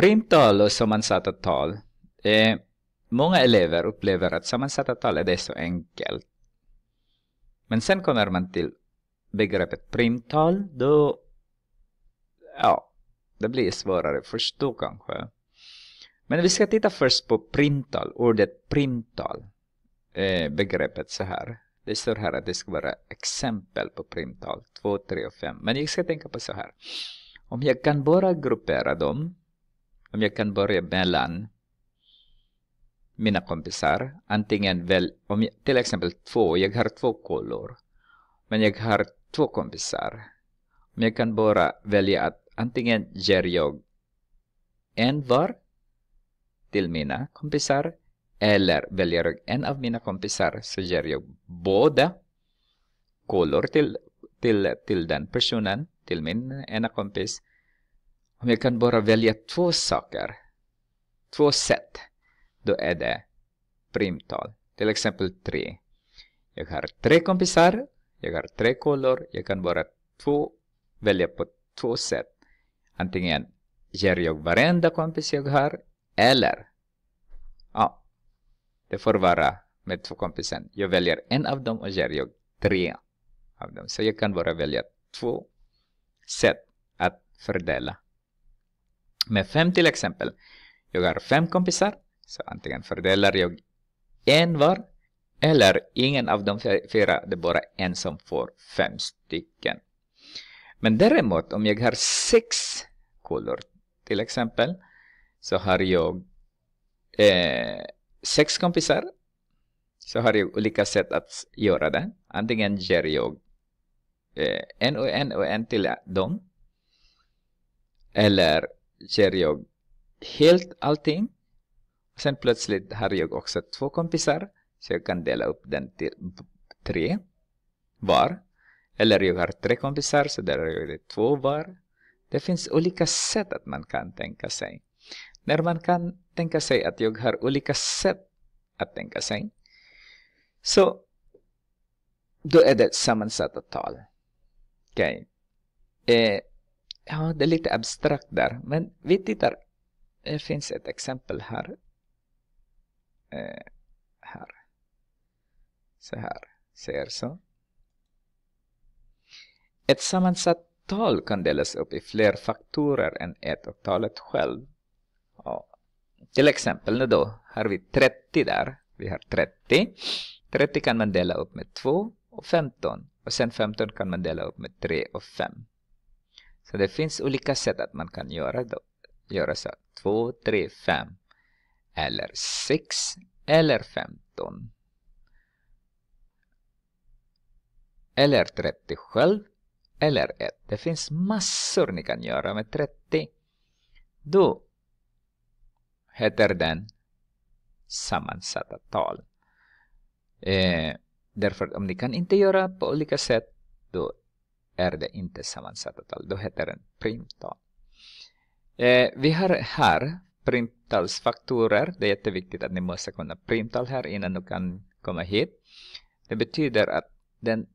Primtal och sammansatta tal. Eh, många elever upplever att sammansatta tal är det så enkelt. Men sen kommer man till begreppet primtal, då ja, det blir svårare att förstå kanske. Men vi ska titta först på primtal, ordet primtal, eh, begreppet så här. Det står här att det ska vara exempel på primtal, 2, 3 och 5. Men jag ska tänka på så här. Om jag kan bara gruppera dem, om jag kan börja mellan mina kompisar, antingen väl, om jag, till exempel två, jag har två kolor, men jag har två kompisar. Om jag kan bara välja att antingen ger jag en var till mina kompisar eller väljer jag en av mina kompisar så ger jag båda kolor till, till, till den personen, till min ena kompis. Om jag kan bara välja två saker, två sätt, då är det primtal. Till exempel tre. Jag har tre kompisar, jag har tre kolor, jag kan bara två, välja på två sätt. Antingen ger jag varenda kompis jag har, eller ja, det får vara med två kompisar. Jag väljer en av dem och ger jag tre av dem. Så jag kan bara välja två sätt att fördela. Med fem till exempel. Jag har fem kompisar. Så antingen fördelar jag en var. Eller ingen av de fyra. Det är bara en som får fem stycken. Men däremot om jag har sex kulor till exempel. Så har jag eh, sex kompisar så har jag olika sätt att göra det. Antingen ger jag eh, en och en och en till dem. Eller ger jag helt allting. Sen plötsligt har jag också två kompisar. Så jag kan dela upp den till tre var. Eller jag har tre kompisar så delar jag det två var. Det finns olika sätt att man kan tänka sig. När man kan tänka sig att jag har olika sätt att tänka sig. Så då är det sammansatta tal. Okej. Okay. Eh, ja, det är lite abstrakt där. Men vi tittar. Det finns ett exempel här. Eh, här. Så här. Ser så. Ett sammansatt tal kan delas upp i fler faktorer än ett och talet själv. Ja. Till exempel nu då har vi 30 där. Vi har 30. 30 kan man dela upp med 2 och 15. Och sen 15 kan man dela upp med 3 och 5. Så det finns olika sätt att man kan göra, då. göra så. 2, 3, 5. Eller 6 eller 15. Eller 30 själv. Eller 1. Det finns massor ni kan göra med 30. Då heter den sammansatta tal. Eh, därför om ni kan inte göra på olika sätt, då är det inte sammansatta tal. Då heter den primtal. Eh, vi har här primtalsfaktorer. Det är jätteviktigt att ni måste kunna primtal här innan du kan komma hit. Det betyder att den,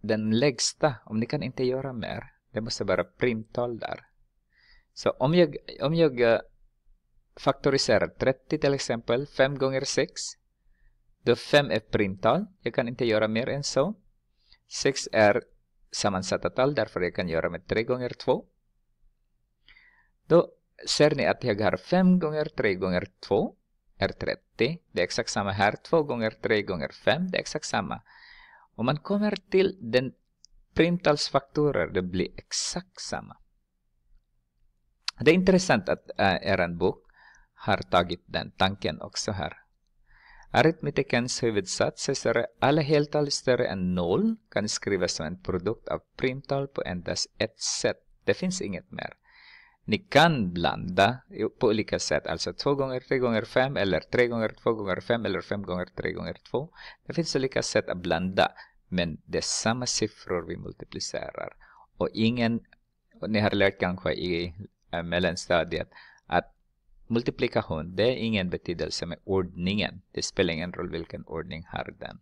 den lägsta, om ni kan inte göra mer, det måste vara primtal där. Så om jag, om jag eh, faktoriserar 30 till exempel, 5 gånger 6. Då 5 är primtal. Jag kan inte göra mer än så. 6 är sammansatta tal, därför jag kan göra med 3 gånger 2. Då ser ni att jag har 5 gånger 3 gånger 2 är 30. Det är exakt samma här. 2 gånger 3 gånger 5, det är exakt samma. Om man kommer till den primtalsfaktorer, det blir exakt samma. Det är intressant att äh, er bok har tagit den tanken också här. Aritmetikens huvudsats är större. Alla heltal större än noll kan skrivas som en produkt av primtal på endast ett sätt. Det finns inget mer. Ni kan blanda på olika sätt, alltså 2 gånger 3 gånger 5 eller 3 gånger 2 gånger 5 eller 5 gånger 3 gånger 2. Det finns olika sätt att blanda, men det är samma siffror vi multiplicerar. Och ingen, och ni har lärt kanske i äh, mellanstadiet, Multiplikation, det är ingen betydelse med ordningen. Det spelar ingen roll vilken ordning har den.